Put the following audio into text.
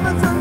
never